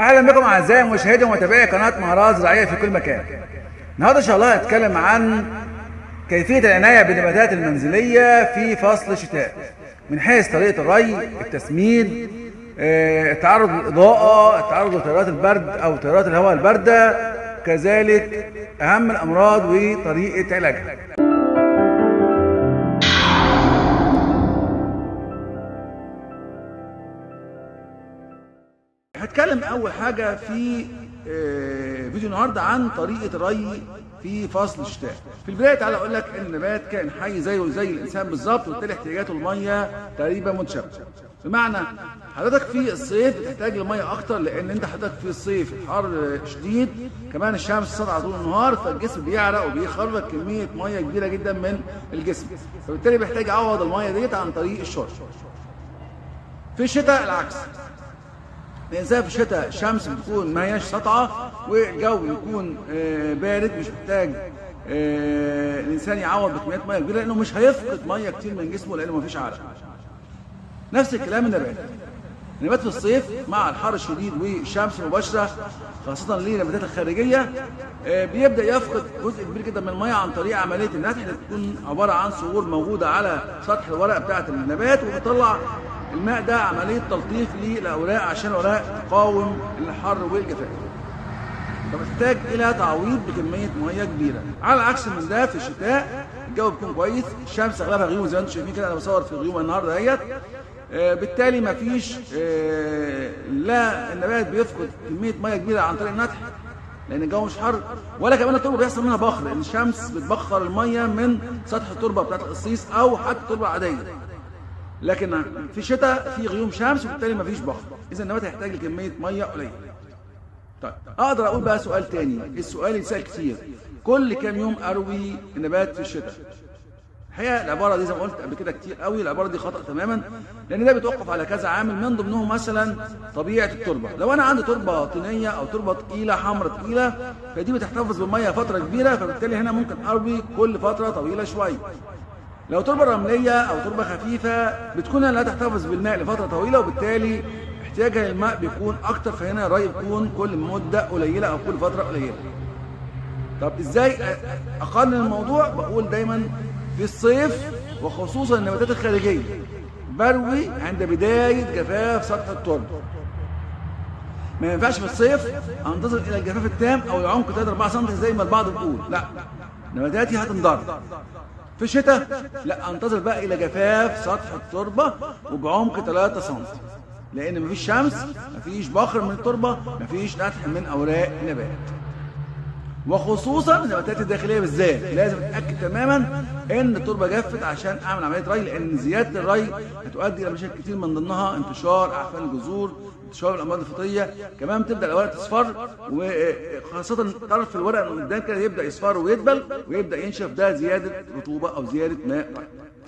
أهلا بكم أعزائي مشاهدي ومتابعي قناة مهارات زراعيه في كل مكان. النهارده إن شاء الله هتكلم عن كيفية العناية بالنباتات المنزلية في فصل الشتاء من حيث طريقة الري، التسميد، آه، التعرض للاضاءه، التعرض لتيارات البرد أو تيارات الهواء الباردة، كذلك أهم الأمراض وطريقة علاجها. هتكلم أول حاجة في آه، فيديو النهارده عن طريقة الري في فصل الشتاء. في البداية تعالى أقول لك إن النبات كائن حي زيه زي الإنسان بالظبط وبالتالي احتياجاته الميه تقريبا متشابهه بمعنى حضرتك في الصيف بتحتاج لمية أكتر لأن أنت حضرتك في الصيف الحر شديد كمان الشمس ساطعه طول النهار فالجسم بيعرق وبيخرج كمية مية كبيرة جدا من الجسم. فبالتالي بيحتاج يعوض المية ديت عن طريق الشرب في الشتاء العكس. الانسان في الشتاء الشمس بتكون ما هياش ساطعه والجو بيكون آه، بارد مش محتاج آه، الإنسان يعوض بكميات ميه كبيرة لأنه مش هيفقد ميه كتير من جسمه لأنه مفيش عرق. نفس الكلام النبات. النبات في الصيف مع الحر الشديد والشمس المباشرة خاصة للنباتات الخارجية آه، بيبدأ يفقد جزء كبير جدا من الميه عن طريق عملية النتح اللي بتكون عبارة عن صخور موجودة على سطح الورق بتاعة النبات وبتطلع الماء ده عملية تلطيف للاوراق عشان الاوراق تقاوم الحر والجفاف. فبتحتاج إلى تعويض بكمية ميه كبيرة. على العكس من ده في الشتاء الجو بيكون كويس الشمس أغلبها غيوم زي ما أنتم شايفين كده أنا بصور في غيوم النهارده ديت. آه، بالتالي مفيش آه، لا النبات بيفقد كمية ميه كبيرة عن طريق النتح لأن الجو مش حر. ولا كمان التربة بيحصل منها بخر لأن الشمس بتبخر الميه من سطح التربة بتاعت القصيص أو حتى التربة العادية. لكن في الشتاء في غيوم شمس وبالتالي مفيش بخر إذا النبات هيحتاج لكمية مية قليلة. طيب أقدر أقول بقى سؤال تاني. السؤال يتسال كتير. كل كام يوم أروي النبات في الشتاء؟ الحقيقة العبارة دي زي ما قلت قبل كده كتير قوي. العبارة دي خطأ تماما. لأن ده بيتوقف على كذا عامل. من ضمنهم مثلا طبيعة التربة. لو أنا عندي تربة طينية أو تربة ثقيله حمراء ثقيله فدي بتحتفظ بالميه فترة كبيرة فبالتالي هنا ممكن أروي كل فترة طويلة شوية. لو تربة رملية أو تربة خفيفة بتكون لا تحتفظ بالماء لفترة طويلة وبالتالي احتياجها للماء بيكون أكتر فهنا الري بيكون كل مدة قليلة أو كل فترة قليلة. طب إزاي أقارن الموضوع؟ بقول دايما في الصيف وخصوصا النباتات الخارجية. بروي عند بداية جفاف سطح التربة. ما ينفعش في الصيف انتظر إلى الجفاف التام أو العمق 3 4 سم زي ما البعض بيقول. لا نباتاتي هتنضر. في الشتاء. لا أنتظر بقى إلى جفاف سطح التربة وبعمق 3 سم. لأن مفيش شمس مفيش بخر من التربة مفيش نتح من أوراق النبات. وخصوصا النباتات الداخلية بالذات. لازم اتاكد تماما إن التربة جفت عشان أعمل عملية ري لأن زيادة الري هتؤدي إلى مشاكل كتير من ضمنها انتشار اعفان الجذور انتشار الأمراض الفطرية. كمان بتبدأ الأوراق تصفر وخاصة طرف الورق من قدام كده يبدأ يصفر ويدبل ويبدأ ينشف. ده زيادة رطوبة أو زيادة ماء.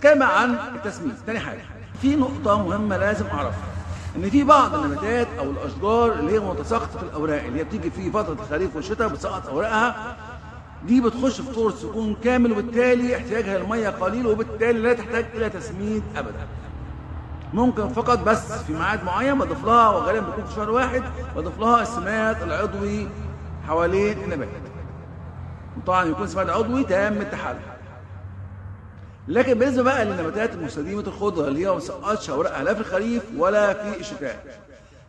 كما عن التسميد تاني حاجة في نقطة مهمة لازم أعرفها. إن في بعض النباتات أو الأشجار اللي هي متساقطة الأوراق اللي هي بتيجي في فترة الخريف والشتاء بتسقط أوراقها دي بتخش في طور سكون كامل وبالتالي احتياجها للمية قليل وبالتالي لا تحتاج إلى تسميد ابدا. ممكن فقط بس في ميعاد معين بضيف لها وغالبا بيكون في شهر واحد بضيف لها السماد العضوي حوالين النبات. طبعا يكون سماد عضوي تام التحلل لكن بالنسبة بقى للنباتات المستديمة الخضره اللي هي ما بتسقطش اوراقها لا في الخريف ولا في الشتاء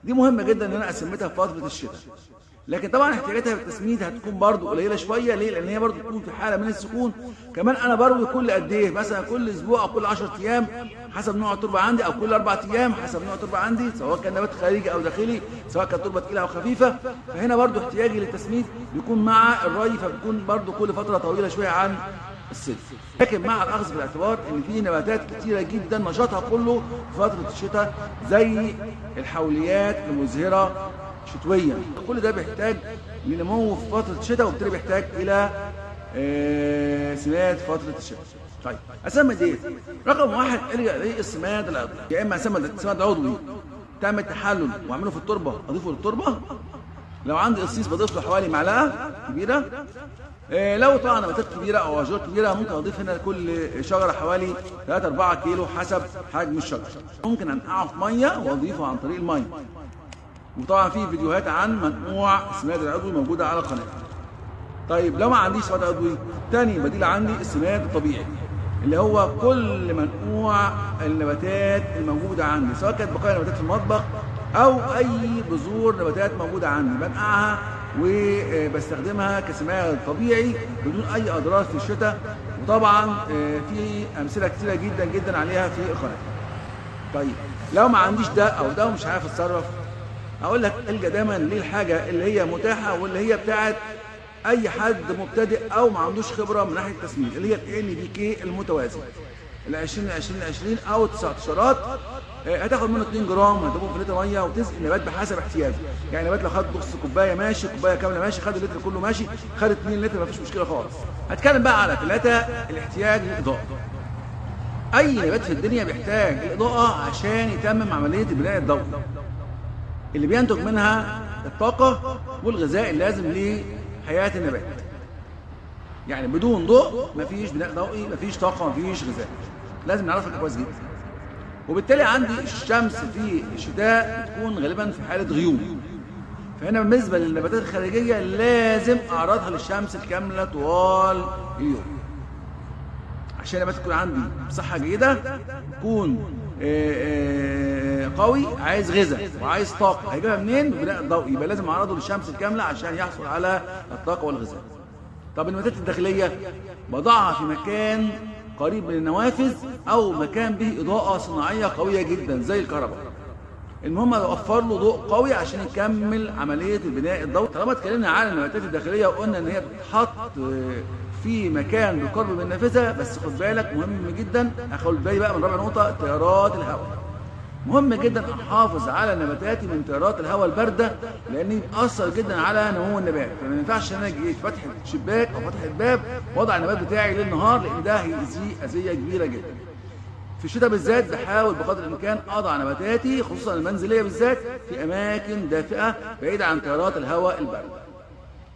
دي مهمة جدا إن أنا اسمتها في فترة الشتاء. لكن طبعا احتياجاتها في التسميد هتكون برضو قليلة شوية. ليه؟ لأن هي برضو تكون في حالة من السكون كمان أنا بروي كل قد إيه؟ مثلا كل أسبوع أو كل 10 أيام حسب نوع التربة عندي أو كل أربع أيام حسب نوع التربة عندي سواء كان نبات خارجي أو داخلي سواء كانت تربة ثقيله أو خفيفة. فهنا برضو احتياجي للتسميد بيكون مع الري فبيكون برضو كل فترة طويلة شوية عن الصيف لكن مع الأخذ في الاعتبار إن في نباتات كتيرة جدا نشاطها كله في فترة الشتاء زي الحوليات المزهرة شتويا. كل ده بيحتاج لنمو في فترة الشتاء وبالتالي بيحتاج إلى آه، سماد فترة الشتاء. طيب اسمد إيه رقم واحد الجا للسماد العضوي. يا إما اسمد سماد عضوي. تعمل تحلل وأعمله في التربة. أضيفه للتربة؟ لو عندي قصيص بضيف له حوالي معلقة كبيرة لو طبعا نباتات كبيرة أو اشجار كبيرة ممكن أضيف هنا لكل شجرة حوالي 3 4 كيلو حسب حجم الشجرة. ممكن انقعه في مية وأضيفه عن طريق الميه وطبعا في فيديوهات عن منقوع السماد العضوي موجودة على القناة. طيب لو ما عنديش سماد عضوي تاني بديل عندي السماد الطبيعي اللي هو كل منقوع النباتات الموجودة عندي سواء كانت بقايا نباتات في المطبخ أو أي بذور نباتات موجودة عندي بنقعها وبستخدمها كسماد طبيعي بدون أي أضرار في الشتاء. وطبعا في أمثلة كثيره جدا جدا عليها في القناه طيب لو ما عنديش ده أو ده ومش عارف أتصرف أقول لك الجا دايما للحاجه اللي هي متاحة واللي هي بتاعت أي حد مبتدئ أو ما عندوش خبرة من ناحية التسميد اللي هي ال بي كي المتوازي. ال 20 20 20 أو 19 هتاخد منه 2 جرام هتضربهم في لتر مية وتسقي النبات بحسب احتياجه. يعني النبات لو خد نص كوباية ماشي كوباية كاملة ماشي خد اللتر كله ماشي خد 2 لتر مفيش مشكلة خالص. هتكلم بقى على ثلاثة الاحتياج للإضاءة. أي نبات في الدنيا بيحتاج الإضاءة عشان يتمم عملية البناء الضوئي اللي بينتج منها الطاقة والغذاء اللازم لحياة النبات. يعني بدون ضوء مفيش بناء ضوئي مفيش طاقة مفيش غذاء. لازم نعرفها كويس جدا. وبالتالي عندي الشمس في الشتاء بتكون غالبا في حالة غيوم. فهنا بالنسبة للنباتات الخارجية لازم أعرضها للشمس الكاملة طوال اليوم. عشان النبات تكون عندي بصحه جيدة يكون قوي عايز غذاء وعايز طاقة. هيجيبها منين؟ بالبناء الضوئي يبقى لازم أعرضه للشمس الكاملة عشان يحصل على الطاقة والغذاء. طب النباتات الداخلية؟ بضعها في مكان قريب من النوافذ أو مكان به إضاءة صناعية قوية جدا زي الكهرباء. المهم أوفر له ضوء قوي عشان يكمل عملية البناء الضوئي. طالما اتكلمنا عن النباتات الداخلية وقلنا إن هي بتتحط في مكان بالقرب من النافذة بس خد بالك مهم جدا اخد بالي بقى من رابع نقطة تيارات الهواء. مهم جدا أحافظ على نباتاتي من تيارات الهواء الباردة لأن بتاثر جدا على نمو النبات فما ينفعش إن أنا أجي فتح شباك أو فتح الباب وأضع النبات بتاعي ليل نهار لأن ده هيأذيه أذية كبيرة جدا. في الشتاء بالذات بحاول بقدر الإمكان أضع نباتاتي خصوصا المنزلية بالذات في أماكن دافئة بعيدة عن تيارات الهواء الباردة.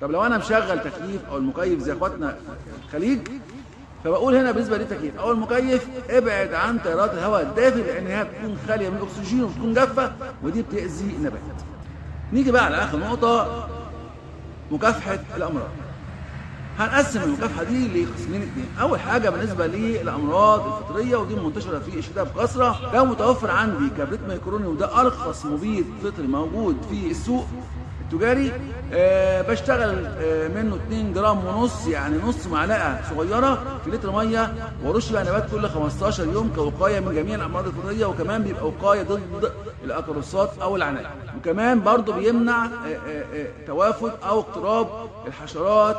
طب لو أنا مشغل تكييف أو المكيف زي أخواتنا الخليج فبقول هنا بالنسبة للتكييف أو المكيف ابعد عن تيارات الهواء الدافئ لأن هي بتكون خالية من الأكسجين وبتكون جافة ودي بتأذي النبات. نيجي بقى على آخر نقطة مكافحة الأمراض. هنقسم المكافحة دي لقسمين اثنين، أول حاجة بالنسبة للأمراض الفطرية ودي منتشرة في الشتاء بكثرة، لو متوفر عندي كبريت ميكروني وده أرخص مبيد فطري موجود في السوق التجاري أه بشتغل أه منه 2 جرام ونص يعني نص معلقة صغيرة في لتر مية وارش بقى نبات كل 15 يوم كوقاية من جميع الأمراض الفطرية وكمان بيبقى وقاية ضد الاكروسات أو العنايه وكمان برضه بيمنع أه توافد أو اقتراب الحشرات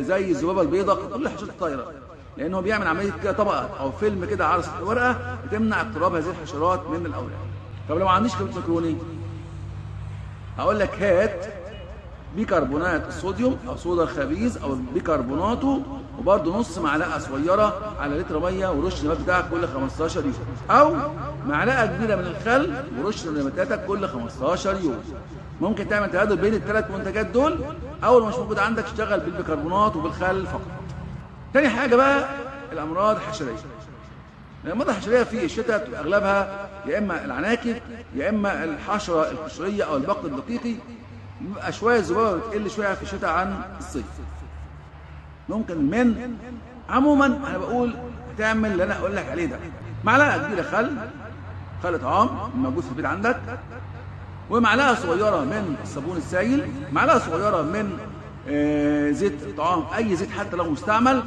زي الذبابة البيضاء كل الحشرات الطايرة. لأنه بيعمل عملية كده طبقة أو فيلم كده على الورقه بتمنع اقتراب هذه الحشرات من الاوراق طب لو ما عنديش كبريت ميكروني هقول لك هات بيكربونات الصوديوم أو صودا الخبيث أو بيكربوناته وبرده نص معلقة صغيرة على لتر مية ورش النبات بتاعك كل 15 يوم. أو معلقة كبيرة من الخل ورش نباتاتك كل 15 يوم. ممكن تعمل تبادل بين الثلاث منتجات دول. أول ما مش موجود عندك اشتغل بالبيكربونات وبالخل فقط. تاني حاجة بقى الأمراض الحشرية. الامراض الحشريه في الشتاء بتبقى أغلبها يا إما العناكب يا إما الحشرة القشريه أو البق الدقيقي. بيبقى شوية الذبابه بتقل شوية في الشتاء عن الصيف. ممكن من عموما أنا بقول تعمل اللي أنا أقول لك عليه ده. معلقة كبيرة خل خل طعام موجود في البيت عندك. ومعلقة صغيرة من الصابون السائل معلقة صغيرة من آه زيت الطعام أي زيت حتى لو مستعمل.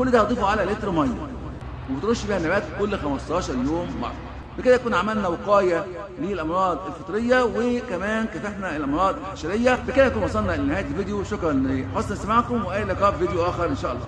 كل ده هضيفه على لتر ميه. وبترش بيها النبات كل 15 يوم مرة. بكده يكون عملنا وقاية للأمراض الفطرية وكمان كافحنا الأمراض الحشرية. بكده يكون وصلنا لنهاية الفيديو. شكرا لحسن استماعكم والى لقاء في فيديو آخر إن شاء الله.